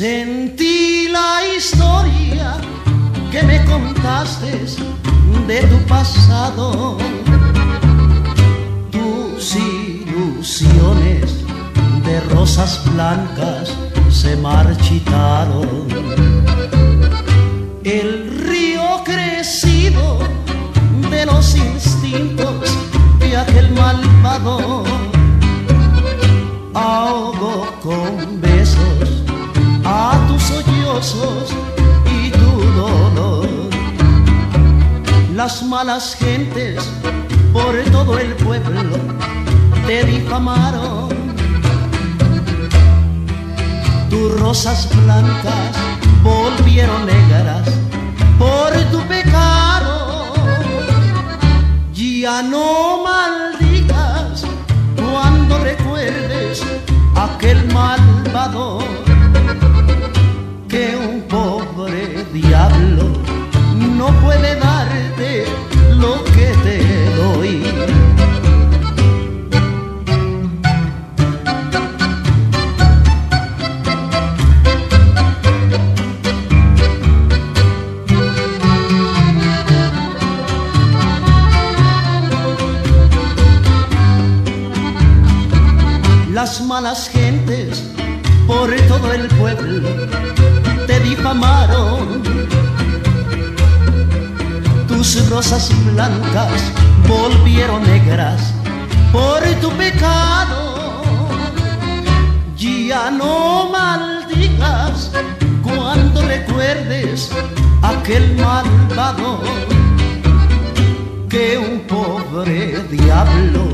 Sentí la historia que me contaste de tu pasado, tus ilusiones de rosas blancas se marchitaron. El río crecido de los instintos de aquel malvado ahogo con y tu dolor. Las malas gentes por todo el pueblo te difamaron. Tus rosas blancas volvieron negras por tu pecado. Ya no maldigas Las malas gentes por todo el pueblo te difamaron. Tus rosas blancas volvieron negras por tu pecado. Ya no maldigas cuando recuerdes aquel malvado que un pobre diablo